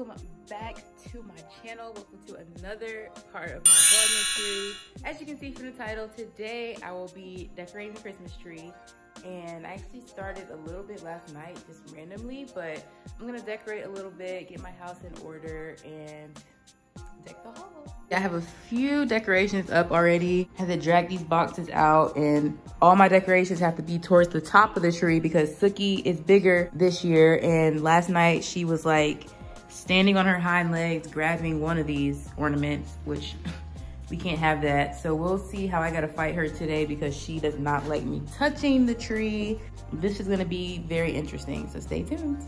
welcome back to my channel. Welcome to another part of my Vlogmas series. As you can see from the title, today I will be decorating the Christmas tree. And I actually started a little bit last night, just randomly, but I'm gonna decorate a little bit, get my house in order, and deck the hall. I have a few decorations up already. I have to drag these boxes out and all my decorations have to be towards the top of the tree because Suki is bigger this year. And last night she was like standing on her hind legs, grabbing one of these ornaments, which we can't have that. So we'll see how I gotta fight her today because she does not like me touching the tree. This is gonna be very interesting, so stay tuned.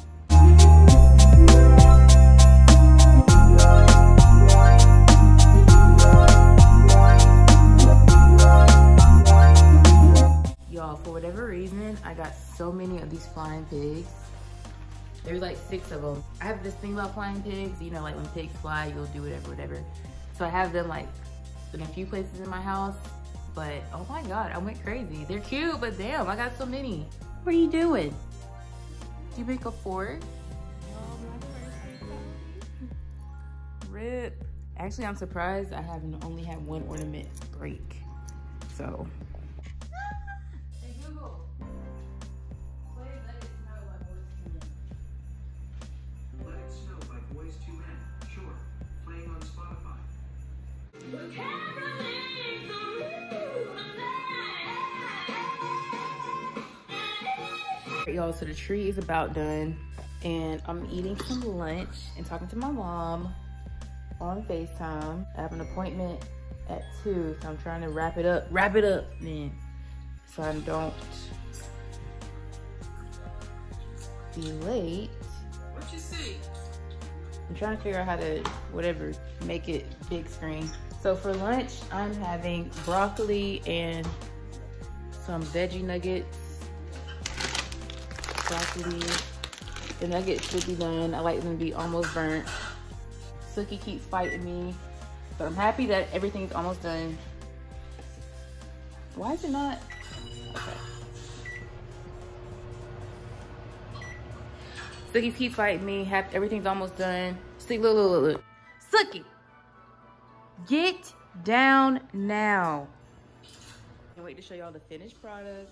Y'all, for whatever reason, I got so many of these flying pigs. There's like six of them. I have this thing about flying pigs, you know, like when pigs fly, you'll do whatever, whatever. So I have them like in a few places in my house, but oh my God, I went crazy. They're cute, but damn, I got so many. What are you doing? Do you make a fort? Rip. Actually, I'm surprised I haven't only had one ornament break. So Y'all, so the tree is about done and I'm eating some lunch and talking to my mom on FaceTime. I have an appointment at two, so I'm trying to wrap it up, wrap it up, man, so I don't be late. What you see? I'm trying to figure out how to, whatever, make it big screen. So for lunch, I'm having broccoli and some veggie nuggets broccoli. The nuggets should be done. I like them to be almost burnt. Suki keeps fighting me, but I'm happy that everything's almost done. Why is it not? Okay. Suki keeps fighting me. Everything's almost done. See, look, look, look, look. Suki, get down now. Can't wait to show y'all the finished product.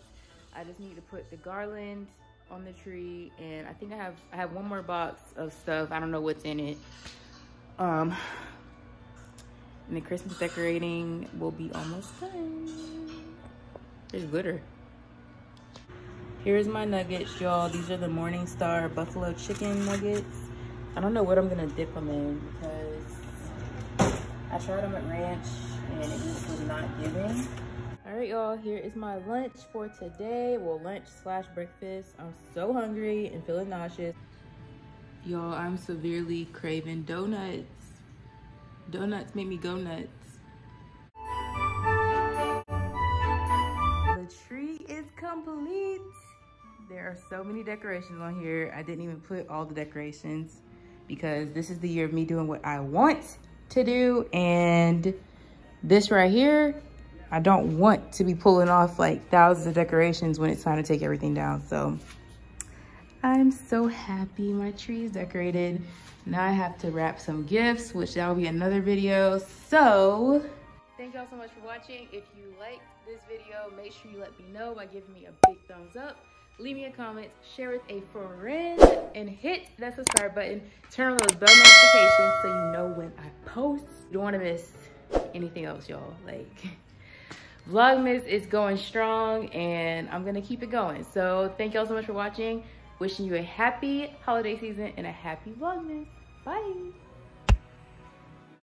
I just need to put the garland on the tree and I think I have I have one more box of stuff. I don't know what's in it. Um and the Christmas decorating will be almost done. There's glitter. Here's my nuggets, y'all. These are the Morningstar buffalo chicken nuggets. I don't know what I'm gonna dip them in because I tried them at ranch and it just was not giving. All right, y'all, here is my lunch for today. Well, lunch slash breakfast. I'm so hungry and feeling nauseous. Y'all, I'm severely craving donuts. Donuts make me go nuts. The tree is complete. There are so many decorations on here. I didn't even put all the decorations because this is the year of me doing what I want to do. And this right here I don't want to be pulling off like thousands of decorations when it's time to take everything down. So I'm so happy my tree is decorated. Now I have to wrap some gifts, which that will be another video. So thank y'all so much for watching. If you liked this video, make sure you let me know by giving me a big thumbs up. Leave me a comment, share with a friend, and hit that subscribe button. Turn on those bell notifications so you know when I post. You don't want to miss anything else, y'all. Like, Vlogmas is going strong and I'm gonna keep it going. So thank y'all so much for watching. Wishing you a happy holiday season and a happy Vlogmas. Bye.